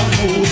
Oh.